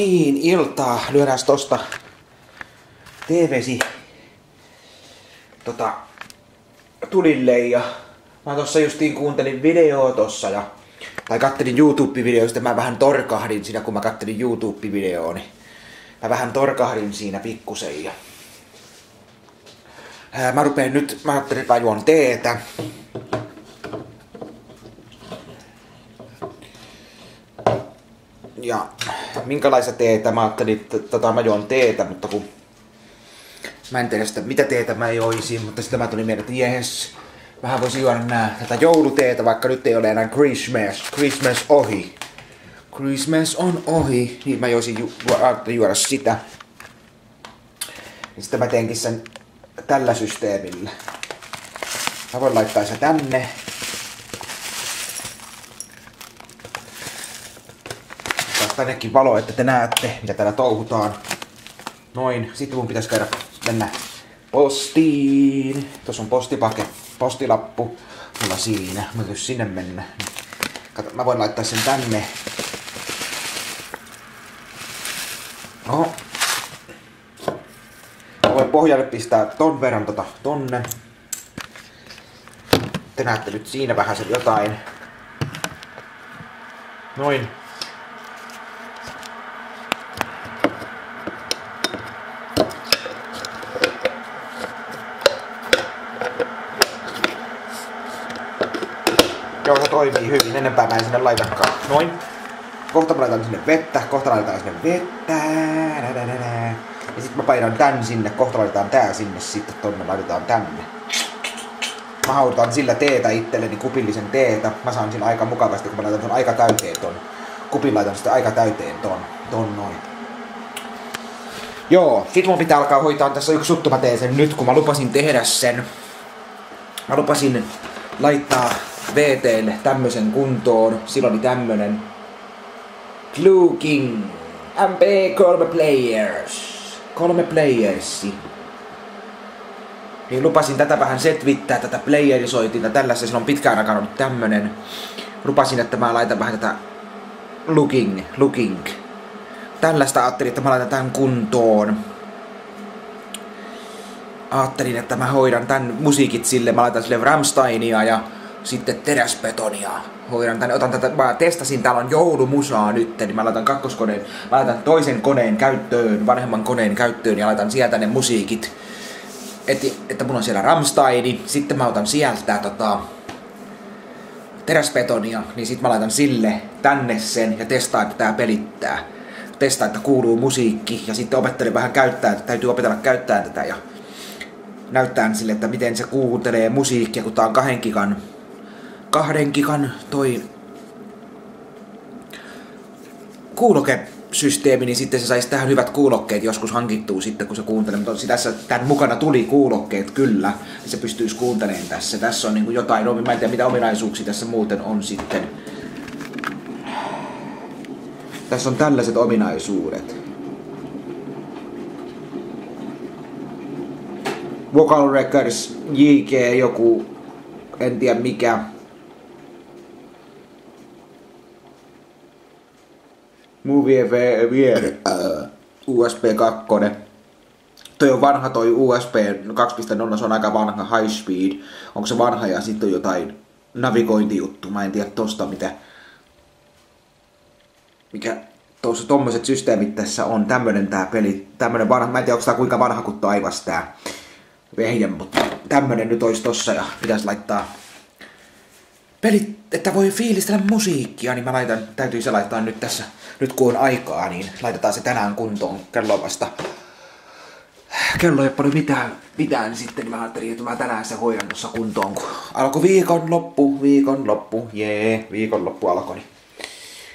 Niin, iltaa. Lyödään tosta TVsi tota, tulille ja mä tossa justiin kuuntelin videoa tossa ja tai kattelin YouTube-videoista, mä vähän torkahdin siinä, kun mä kattelin YouTube-videoa, niin mä vähän torkahdin siinä pikkusen ja ää, mä rupeen nyt, mä ajattelin, että mä juon teetä. Ja minkälaista teetä, mä ajattelin, että tota, mä juon teetä, mutta kun mä en tiedä sitä, mitä teetä mä joisin, mutta sitten mä tulin mieleen, että jes, vähän voisi juoda nää, tätä jouluteetä, vaikka nyt ei ole enää Christmas, Christmas ohi. Christmas on ohi, niin mä joisin ju- ju- juoda sitä. Ja sitten mä teenkin sen tällä systeemillä. Mä voin laittaa se tänne. Tännekin valo, että te näette, mitä täällä touhutaan. Noin. Sitten mun pitäisi käydä mennä postiin. Tuossa on postipake, postilappu. Mulla siinä. Mä jos sinne mennä. Kato, mä voin laittaa sen tänne. No. Mä voin pohjalle pistää ton verran tota tonne. Te näette nyt siinä vähän jotain. Noin. Toimii hyvin. Enempää mä en sinne laitakaan. Noin. Kohta mä laitan sinne vettä. Kohta laitetaan sinne vettä. Ja sitten mä painan tän sinne. Kohta laitetaan tää sinne. Sitten tonne laitetaan tänne. Mä haudutan sillä teetä itselleni, kupillisen teetä. Mä saan sillä aika mukavasti, kun mä laitan ton aika täyteen ton. Kupin laitan sitten aika täyteen ton. Ton noin. Joo, sit mun pitää alkaa hoitaa tässä yksi juttu, mä teen sen nyt, kun mä lupasin tehdä sen. Mä lupasin laittaa VTlle tämmösen kuntoon. Silloin oli tämmönen Blue King MP kolme players. Kolme playersi. Niin lupasin tätä vähän setvittää, tätä playerisoitinta tällaista. Sillä on pitkään aikaan ollut tämmönen. Lupasin, että mä laitan vähän tätä looking, looking. Tällaista ajattelin, että mä laitan tän kuntoon ajattelin, että mä hoidan tämän musiikit sille, mä laitan sille Ramsteinia ja sitten teräsbetonia. Hoidan tänne, otan tätä, mä testasin, täällä on joulumusaa nyt, niin mä laitan kakkoskoneen, mä laitan toisen koneen käyttöön, vanhemman koneen käyttöön ja laitan sieltä ne musiikit. Et, että mun on siellä Ramsteini, sitten mä otan sieltä tota, teräsbetonia, niin sitten mä laitan sille tänne sen ja testaan, että tää pelittää. Testaa, että kuuluu musiikki ja sitten opettelin vähän käyttää, että täytyy opetella käyttää tätä ja näyttää sille, että miten se kuuntelee musiikkia, kun tää on kahden gigan, kahden gigan toi kuulokesysteemi, niin sitten se saisi tähän hyvät kuulokkeet joskus hankittuu sitten, kun se kuuntelee. Mutta tässä tämän mukana tuli kuulokkeet kyllä, niin se pystyisi kuuntelemaan tässä. Tässä on niin jotain, mä en tiedä mitä ominaisuuksia tässä muuten on sitten. Tässä on tällaiset ominaisuudet. Vocal Records, JG, joku, en tiedä mikä. Movie VR, uh, USB 2. Toi on vanha toi USB 2.0, se on aika vanha high speed. Onko se vanha ja sitten on jotain navigointijuttu, mä en tiedä tosta mitä. Mikä tuossa tommoset systeemit tässä on, tämmönen tää peli, tämmönen vanha, mä en tiedä onko tää kuinka vanha kuin taivas tää vehje, mutta tämmönen nyt olisi tossa ja pitäisi laittaa pelit, että voi fiilistellä musiikkia, niin mä laitan, täytyy se laittaa nyt tässä, nyt kun on aikaa, niin laitetaan se tänään kuntoon. Kello vasta, kello ei ole paljon mitään, mitään niin sitten niin mä ajattelin, että mä tänään se hoidan tuossa kuntoon, kun alkoi viikon loppu, viikon loppu, jee, viikon loppu alkoi, niin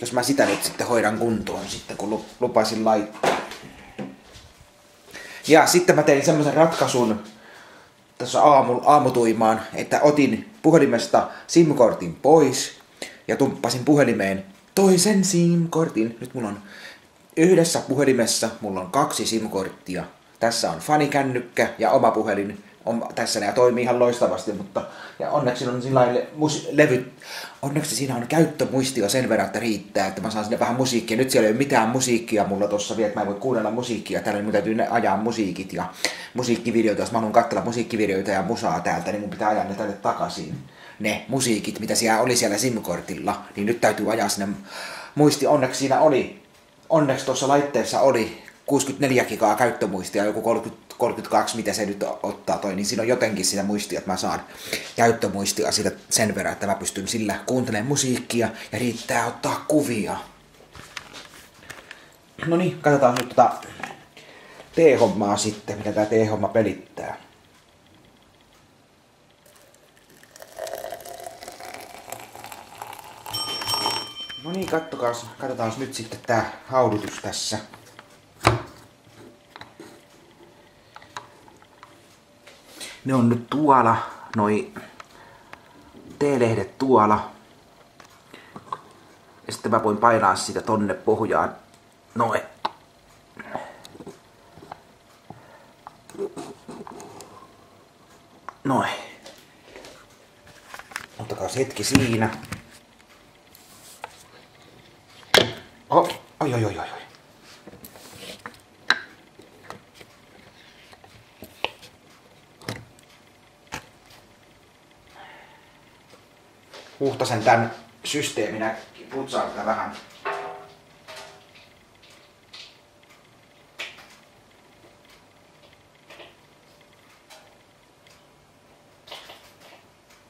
jos mä sitä nyt sitten hoidan kuntoon sitten, kun lupasin laittaa. Ja sitten mä tein semmoisen ratkaisun, tässä aamu, aamutuimaan, että otin puhelimesta SIM-kortin pois ja tumppasin puhelimeen toisen SIM-kortin. Nyt mulla on yhdessä puhelimessa mulla on kaksi SIM-korttia. Tässä on fanikännykkä ja oma puhelin on tässä ja toimii ihan loistavasti, mutta ja onneksi on sillä mus, levyt, onneksi siinä on käyttömuistia sen verran, että riittää, että mä saan sinne vähän musiikkia. Nyt siellä ei ole mitään musiikkia mulla tuossa vielä, että mä en voi kuunnella musiikkia. Täällä mun täytyy ajaa musiikit ja musiikkivideoita. Jos mä haluan katsella musiikkivideoita ja musaa täältä, niin mun pitää ajaa ne tänne takaisin. Ne musiikit, mitä siellä oli siellä SIM-kortilla, niin nyt täytyy ajaa sinne muisti. Onneksi siinä oli, onneksi tuossa laitteessa oli 64 gigaa käyttömuistia, joku 30, 32, mitä se nyt ottaa toi, niin siinä on jotenkin sitä muistia, että mä saan käyttömuistia siitä sen verran, että mä pystyn sillä kuuntelemaan musiikkia ja riittää ottaa kuvia. No niin, katsotaan nyt tota T-hommaa sitten, mitä tää T-homma pelittää. No niin, kattokaa, katsotaan nyt sitten tää haudutus tässä. Ne on nyt tuolla, noi T-lehdet tuolla. Ja sitten mä voin painaa sitä tonne pohjaan. Noin. Noin. Ottakaa hetki siinä. Oh, oi, oi, oi, oi. Huhtasen tämän systeeminä putsaan tätä vähän.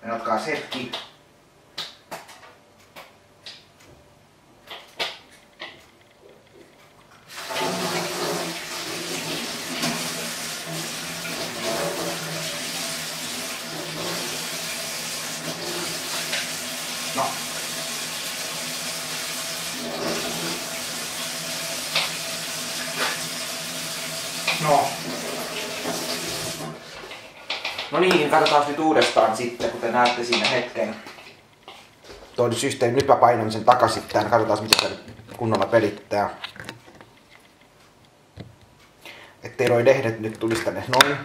Menotkaa hetki. No. No. No niin, katsotaan nyt uudestaan sitten, kuten näette siinä hetken. Tuo systeemi, nyt mä painan sen takaisin tänne, katsotaan mitä se kunnolla pelittää. Ettei noi lehdet nyt tulisi tänne noin.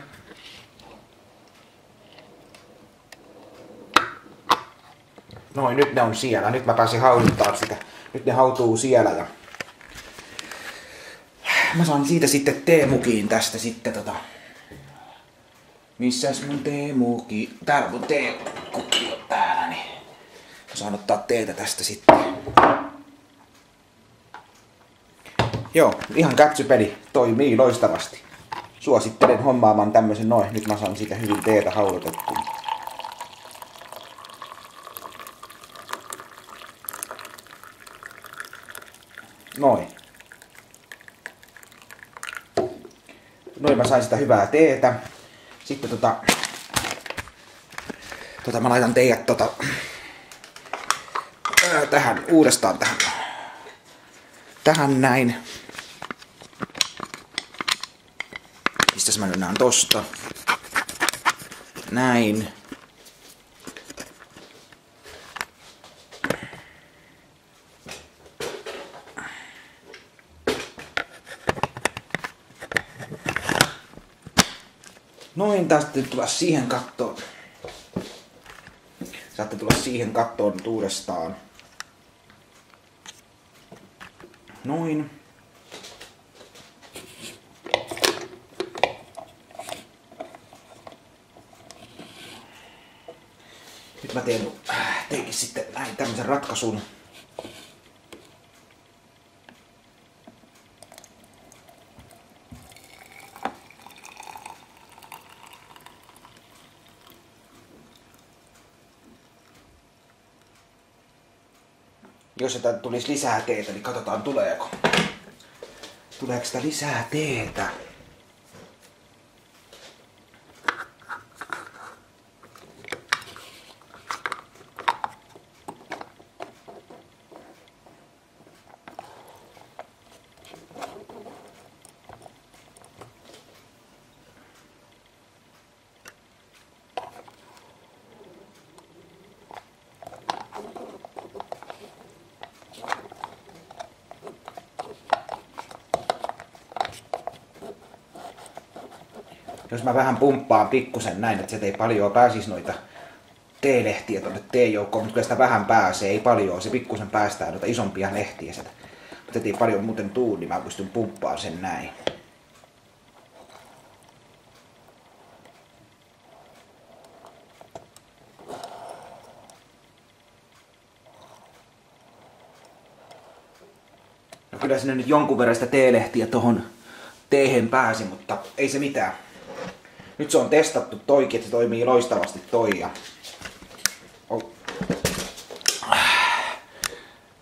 Noin, nyt ne on siellä. Nyt mä pääsin hauduttaa sitä. Nyt ne hautuu siellä ja... Mä saan siitä sitten teemukiin tästä sitten tota... Missäs mun teemuki? Täällä mun teekukki on täällä, niin... Mä saan ottaa teetä tästä sitten. Joo, ihan kätsypeli toimii loistavasti. Suosittelen hommaamaan tämmösen noin. Nyt mä saan siitä hyvin teetä haudutettua. Noin. Noin mä sain sitä hyvää teetä. Sitten tota... Tota mä laitan teidät tota... Ää, tähän uudestaan tähän. Tähän näin. Mistäs mä nyt näen tosta? Näin. Noin, tästä tulla siihen kattoon. Saatte tulla siihen kattoon uudestaan. Noin. Nyt mä teen, teinkin sitten näin tämmöisen ratkaisun. Jos sitä tulisi lisää teetä, niin katsotaan tuleeko. Tuleeko sitä lisää teetä? Jos mä vähän pumppaan pikkusen näin, että se ei paljon pääsisi noita T-lehtiä tuonne T-joukkoon, mutta kyllä sitä vähän pääsee, ei paljon, se pikkusen päästää noita isompia lehtiä sieltä. Mutta ei paljon muuten tuu, niin mä pystyn pumppaan sen näin. No kyllä sinne nyt jonkun verran sitä T-lehtiä tohon teehen pääsi, mutta ei se mitään. Nyt se on testattu toikin, että se toimii loistavasti toi. Ja...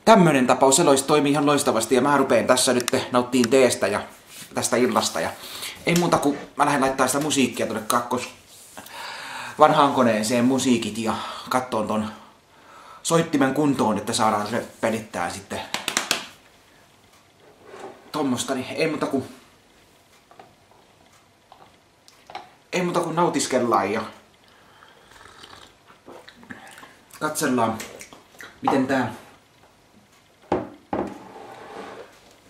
Tämmönen tapaus Elois toimii ihan loistavasti ja mä rupeen tässä nyt nauttiin teestä ja tästä illasta. Ja ei muuta kuin mä lähden laittaa sitä musiikkia tuonne kakkos vanhaan koneeseen musiikit ja kattoon ton soittimen kuntoon, että saadaan se pelittää sitten tommosta, niin ei muuta kuin ei muuta kuin nautiskellaan ja katsellaan, miten tää,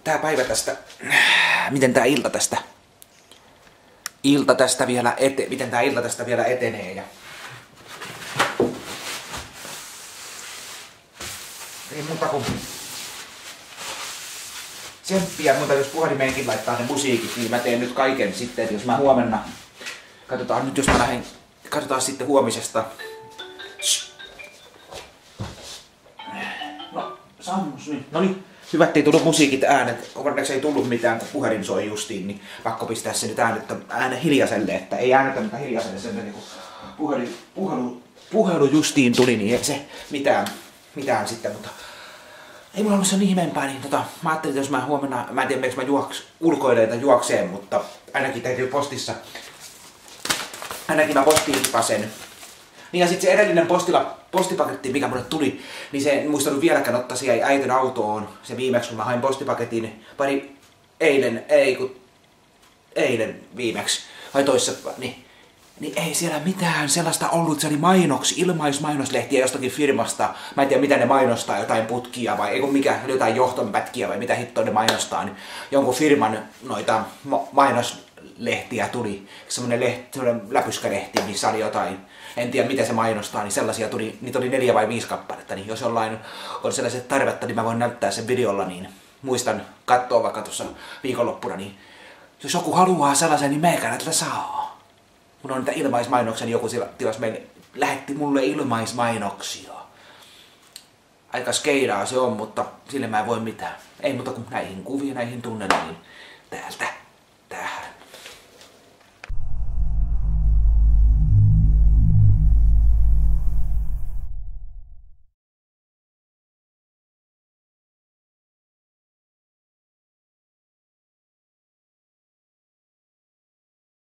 tää päivä tästä, miten tää ilta tästä, ilta tästä vielä ete, miten tää ilta tästä vielä etenee ja ei muuta kuin tsemppiä, mutta jos puhelimeenkin laittaa ne musiikit, niin mä teen nyt kaiken sitten, että jos mä huomenna Katsotaan nyt, jos mä lähden, katsotaan sitten huomisesta. No, sammus niin. No niin, hyvä, ettei tullut musiikit äänet. Onneksi ei tullut mitään, kun puhelin soi justiin, niin pakko pistää se nyt äänet, ääne hiljaiselle, että ei äänetä mitään hiljaiselle sen, niin kun puhelin, puhelu, puhelu justiin tuli, niin ei se mitään, mitään sitten, mutta ei mulla ollut se niin ihmeempää, niin tota, mä ajattelin, että jos mä huomenna, mä en tiedä, mä juoks, ulkoilen tai juokseen, mutta ainakin täytyy postissa ainakin mä postiipasen. Niin ja sitten se edellinen postila, postipaketti, mikä mulle tuli, niin se en muistanut vieläkään ottaa siihen äitin autoon. Se viimeksi, kun mä hain postipaketin, pari eilen, ei kun eilen viimeksi, vai toissa, niin, niin ei siellä mitään sellaista ollut. Se oli mainoksi, ilmaismainoslehtiä jostakin firmasta. Mä en tiedä, mitä ne mainostaa, jotain putkia vai ei kun mikä, jotain johtonpätkiä vai mitä hittoa ne mainostaa. Niin jonkun firman noita mainos lehtiä tuli, semmoinen, lehti, semmoinen läpyskälehti, missä oli jotain, en tiedä mitä se mainostaa, niin sellaisia tuli, niitä oli neljä vai viisi kappaletta, niin jos jollain on sellaiset tarvetta, niin mä voin näyttää sen videolla, niin muistan katsoa vaikka tuossa viikonloppuna, niin jos joku haluaa sellaisen, niin meikänä tätä saa. Mun on niitä ilmaismainoksia, niin joku tilas meille, lähetti mulle ilmaismainoksia. Aika skeidaa se on, mutta sille mä en voi mitään. Ei muuta kuin näihin kuviin, näihin tunnelmiin täältä.